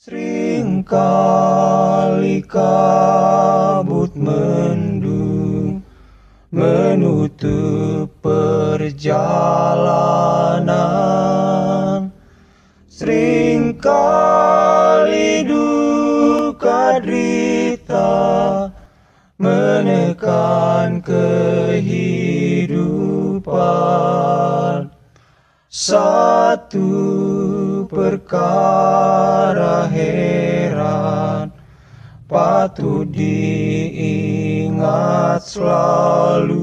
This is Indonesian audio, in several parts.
Seringkali kabut mendung menutup perjalanan. Seringkali duka derita menekan kehidupan. Satu perkara heran patut diingat selalu.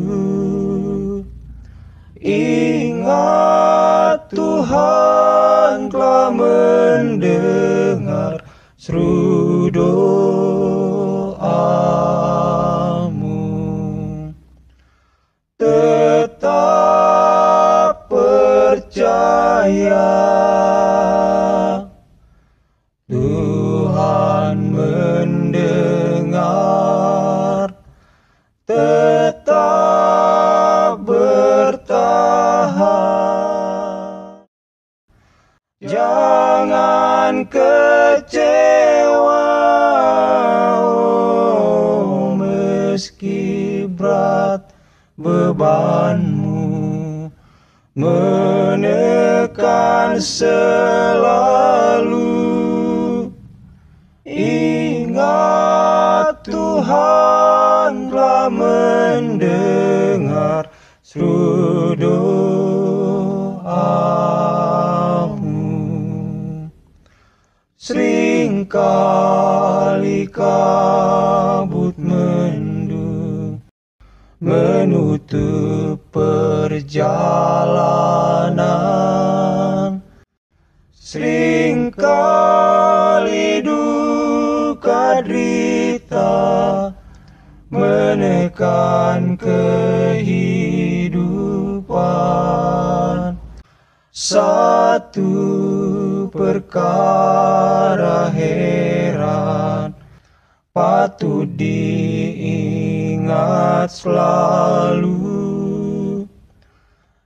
Ingat Tuhan telah mendengar seru doamu. Tetap percaya Tetap bertahan. Jangan kecewa oh, Meski berat bebanmu. Menekan selalu Ingat mendengar seru doamu Seringkali kabut mendung menutup perjalanan. Seringkali duka derita menekan kehidupan. Satu perkara heran patut diingat selalu.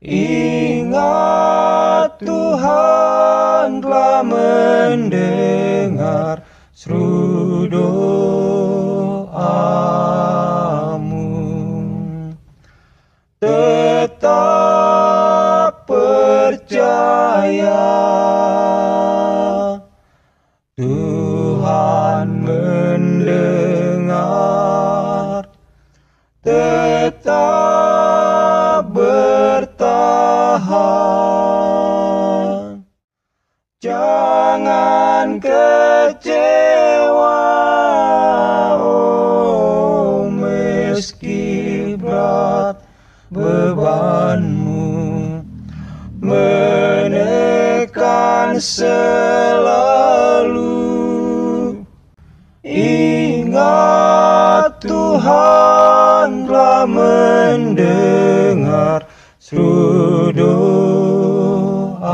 Ingat Tuhan telah mendengar seru Tetap percaya. Tuhan mendengar. Tetap bertahan. Jangan kecewa bebanmu. Menekan selalu. Ingat Tuhan telah mendengar seru doa